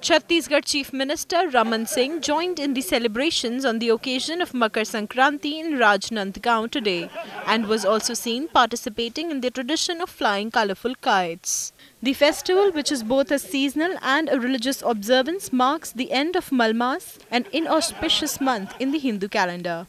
Chhattisgarh Chief Minister Raman Singh joined in the celebrations on the occasion of Makar Sankranti in Rajnandgaon today and was also seen participating in the tradition of flying colourful kites. The festival, which is both a seasonal and a religious observance, marks the end of Malmaas, an inauspicious month in the Hindu calendar.